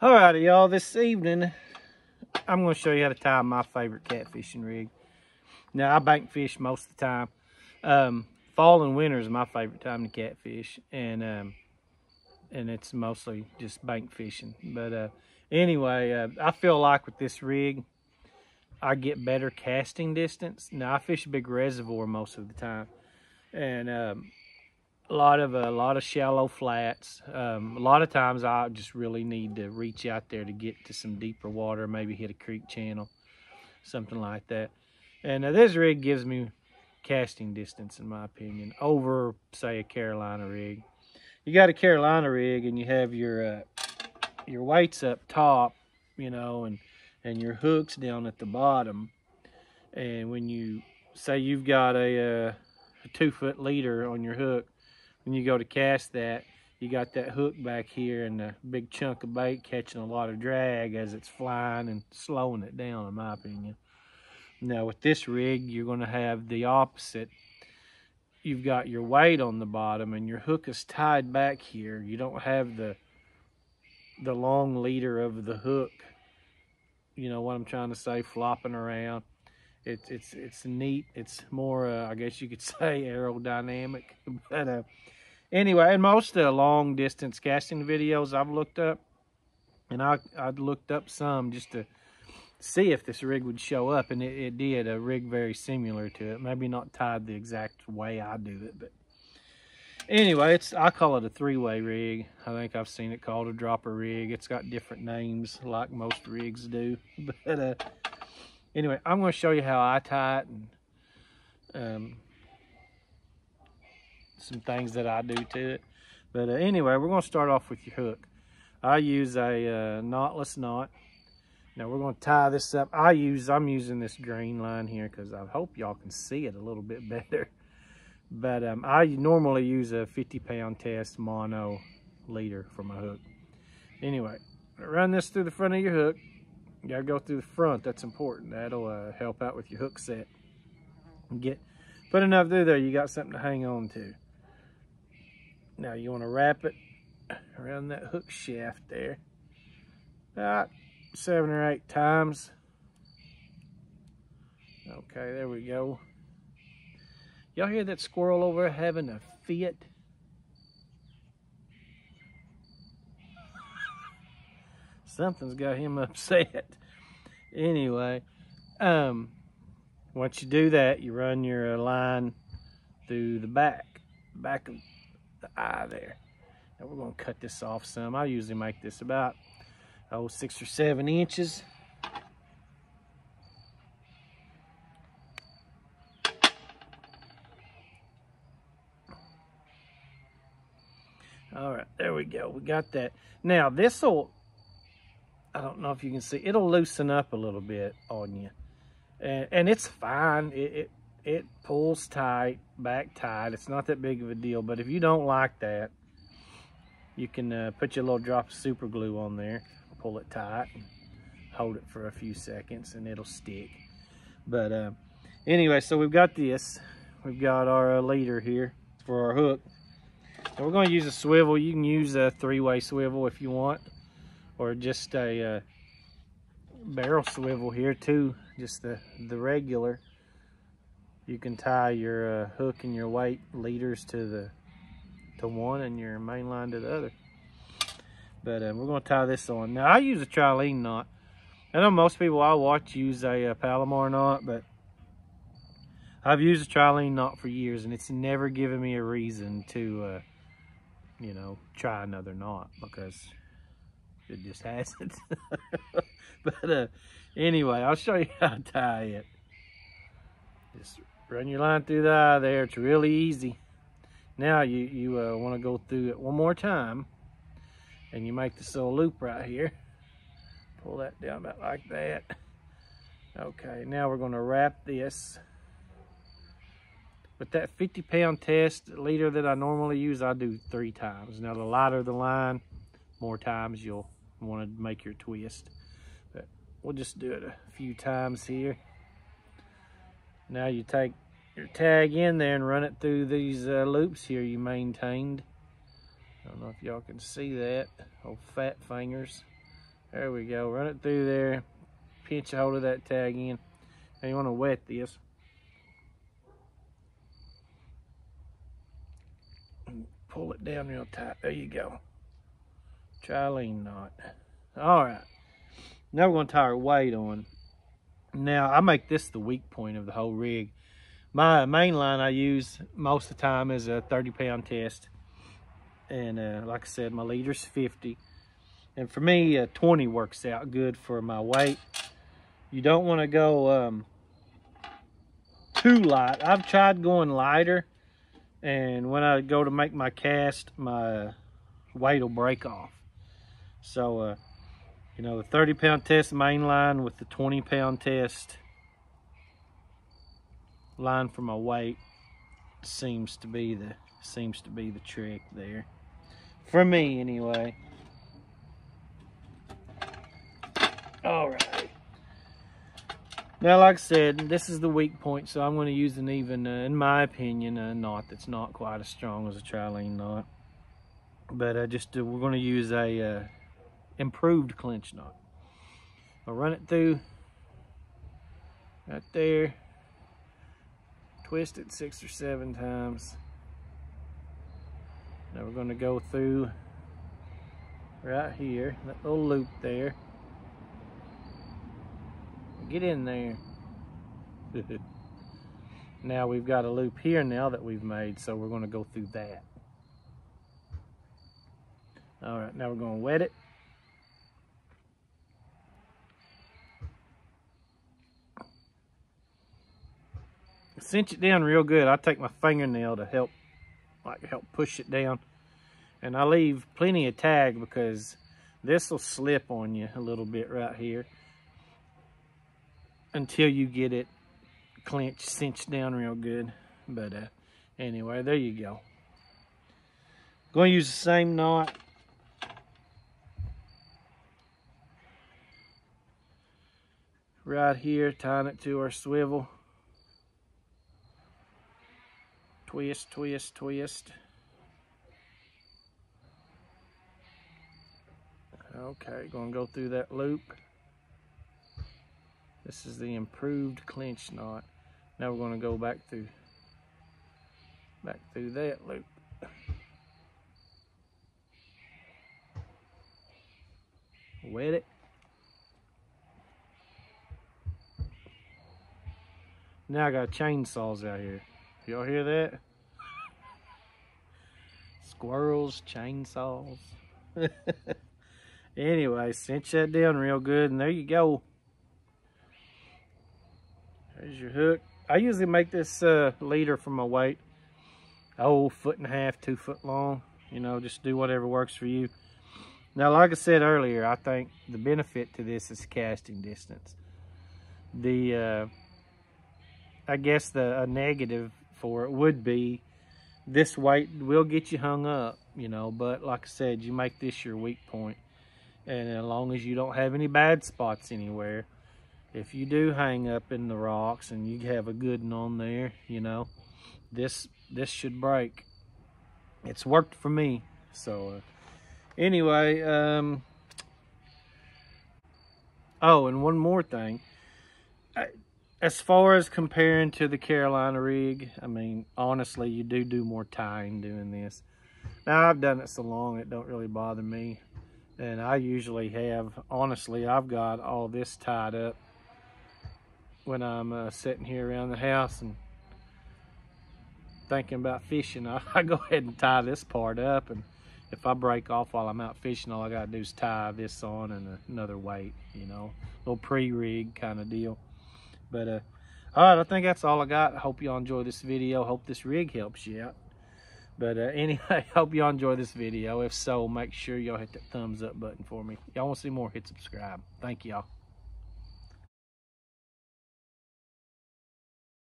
Alrighty, y'all. This evening, I'm going to show you how to tie my favorite catfishing rig. Now, I bank fish most of the time. Um, fall and winter is my favorite time to catfish, and um, and it's mostly just bank fishing. But uh, anyway, uh, I feel like with this rig, I get better casting distance. Now, I fish a big reservoir most of the time, and um, a lot of a lot of shallow flats. Um, a lot of times I just really need to reach out there to get to some deeper water, maybe hit a creek channel, something like that. And uh, this rig gives me casting distance, in my opinion, over say a Carolina rig. You got a Carolina rig and you have your uh, your weights up top, you know, and and your hooks down at the bottom. And when you say you've got a, uh, a two foot leader on your hook when you go to cast that, you got that hook back here and a big chunk of bait catching a lot of drag as it's flying and slowing it down, in my opinion. Now, with this rig, you're going to have the opposite. You've got your weight on the bottom and your hook is tied back here. You don't have the the long leader of the hook. You know what I'm trying to say, flopping around. It's it's it's neat. It's more, uh, I guess you could say, aerodynamic. But uh, anyway, in most of the long distance casting videos I've looked up, and I, I looked up some just to see if this rig would show up, and it, it did, a rig very similar to it. Maybe not tied the exact way I do it, but anyway, it's I call it a three-way rig. I think I've seen it called a dropper rig. It's got different names like most rigs do, but uh, anyway, I'm going to show you how I tie it and um, some things that I do to it. But uh, anyway, we're going to start off with your hook. I use a uh, knotless knot. Now we're going to tie this up. I use, I'm using this green line here because I hope y'all can see it a little bit better. But um, I normally use a 50 pound test mono leader for my hook. Anyway, run this through the front of your hook. You gotta go through the front, that's important. That'll uh, help out with your hook set. Get Put enough through there, you got something to hang on to. Now you want to wrap it around that hook shaft there. About seven or eight times. Okay, there we go. Y'all hear that squirrel over having a fit? Something's got him upset. Anyway, um, once you do that, you run your line through the back, back of the eye there. Now we're gonna cut this off some. I usually make this about, oh, six or seven inches. All right, there we go. We got that. Now, this will, I don't know if you can see, it'll loosen up a little bit on you. And, and it's fine. It, it, it pulls tight, back tight. It's not that big of a deal. But if you don't like that, you can uh, put your little drop of super glue on there, pull it tight, hold it for a few seconds, and it'll stick. But uh, anyway, so we've got this. We've got our uh, leader here for our hook. We're going to use a swivel. You can use a three-way swivel if you want, or just a uh, barrel swivel here too, just the, the regular. You can tie your uh, hook and your weight leaders to the to one and your main line to the other. But uh, we're going to tie this on. Now, I use a trilene knot. I know most people I watch use a, a Palomar knot, but I've used a trilene knot for years, and it's never given me a reason to, uh, you know, try another knot because it just hasn't. but uh, anyway, I'll show you how to tie it. Just run your line through the eye there. It's really easy. Now you, you uh, want to go through it one more time. And you make this little loop right here. Pull that down about like that. Okay, now we're going to wrap this. With that 50 pound test leader that I normally use, I do three times. Now the lighter the line, more times you'll want to make your twist. But we'll just do it a few times here. Now you take your tag in there and run it through these uh, loops here you maintained. I don't know if y'all can see that. Old fat fingers. There we go. Run it through there. Pinch a hold of that tag in. Now you want to wet this. pull it down real tight. There you go. Trilene knot. All right. Now we're going to tie our weight on. Now, I make this the weak point of the whole rig. My main line I use most of the time is a 30 pound test. And uh, like I said, my leader's 50. And for me, uh, 20 works out good for my weight. You don't want to go um, too light. I've tried going lighter and when I go to make my cast my weight will break off so uh, you know the 30 pound test main line with the 20 pound test line for my weight seems to be the seems to be the trick there. For me anyway. All right. Now, like I said, this is the weak point, so I'm going to use an even, uh, in my opinion, a knot that's not quite as strong as a trilene knot. But uh, just uh, we're going to use a uh, improved clinch knot. I'll run it through right there. Twist it six or seven times. Now we're going to go through right here, that little loop there. Get in there. now we've got a loop here now that we've made, so we're going to go through that. All right, now we're going to wet it. Cinch it down real good. I take my fingernail to help, like help push it down. And I leave plenty of tag because this will slip on you a little bit right here until you get it clenched, cinched down real good. But uh, anyway, there you go. Going to use the same knot. Right here, tying it to our swivel. Twist, twist, twist. Okay, to go through that loop. This is the improved clinch knot. Now we're to go back through back through that loop. Wet it. Now I got chainsaws out here. Y'all hear that? Squirrels, chainsaws. anyway, cinch that down real good and there you go. There's your hook. I usually make this uh, leader for my weight. Oh, foot and a half, two foot long. You know, just do whatever works for you. Now, like I said earlier, I think the benefit to this is casting distance. The, uh, I guess the a negative for it would be this weight will get you hung up, you know, but like I said, you make this your weak point. And as long as you don't have any bad spots anywhere, if you do hang up in the rocks and you have a good one on there, you know, this this should break. It's worked for me. So uh, anyway, um, oh, and one more thing. I, as far as comparing to the Carolina rig, I mean, honestly, you do do more tying doing this. Now, I've done it so long, it don't really bother me. And I usually have, honestly, I've got all this tied up when I'm uh, sitting here around the house and thinking about fishing, I, I, go ahead and tie this part up. And if I break off while I'm out fishing, all I got to do is tie this on and another weight, you know, little pre-rig kind of deal. But, uh, all right, I think that's all I got. I hope y'all enjoy this video. Hope this rig helps you out. But uh, anyway, hope y'all enjoy this video. If so, make sure y'all hit that thumbs up button for me. Y'all want to see more, hit subscribe. Thank y'all.